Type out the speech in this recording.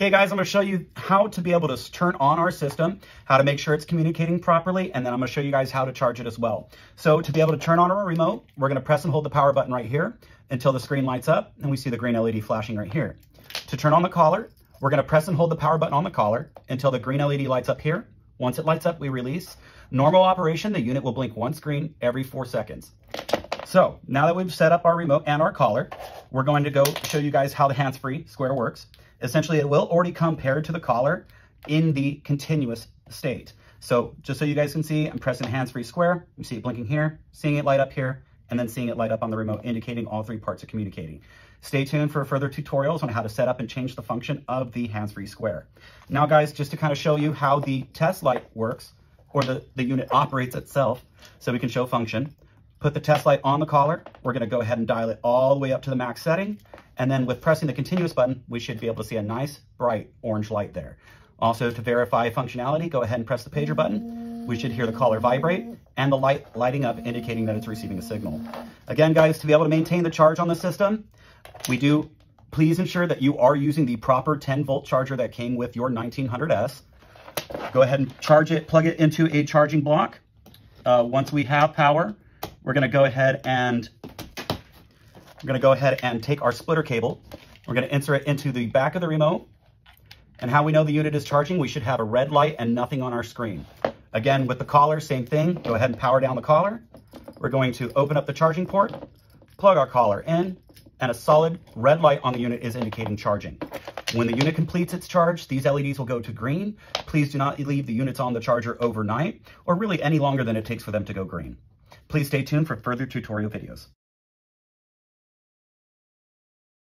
Okay, guys, I'm gonna show you how to be able to turn on our system, how to make sure it's communicating properly, and then I'm gonna show you guys how to charge it as well. So to be able to turn on our remote, we're gonna press and hold the power button right here until the screen lights up, and we see the green LED flashing right here. To turn on the collar, we're gonna press and hold the power button on the collar until the green LED lights up here. Once it lights up, we release. Normal operation, the unit will blink one screen every four seconds. So now that we've set up our remote and our collar, we're going to go show you guys how the hands-free square works. Essentially, it will already come paired to the collar in the continuous state. So just so you guys can see, I'm pressing hands-free square. You see it blinking here, seeing it light up here, and then seeing it light up on the remote, indicating all three parts are communicating. Stay tuned for further tutorials on how to set up and change the function of the hands-free square. Now guys, just to kind of show you how the test light works, or the, the unit operates itself, so we can show function. Put the test light on the collar. We're gonna go ahead and dial it all the way up to the max setting. And then with pressing the continuous button, we should be able to see a nice bright orange light there. Also to verify functionality, go ahead and press the pager button. We should hear the collar vibrate and the light lighting up indicating that it's receiving a signal. Again, guys, to be able to maintain the charge on the system, we do please ensure that you are using the proper 10 volt charger that came with your 1900S. Go ahead and charge it, plug it into a charging block. Uh, once we have power, we're gonna go ahead and we're gonna go ahead and take our splitter cable. We're gonna insert it into the back of the remote. And how we know the unit is charging, we should have a red light and nothing on our screen. Again, with the collar, same thing. Go ahead and power down the collar. We're going to open up the charging port, plug our collar in, and a solid red light on the unit is indicating charging. When the unit completes its charge, these LEDs will go to green. Please do not leave the units on the charger overnight or really any longer than it takes for them to go green. Please stay tuned for further tutorial videos.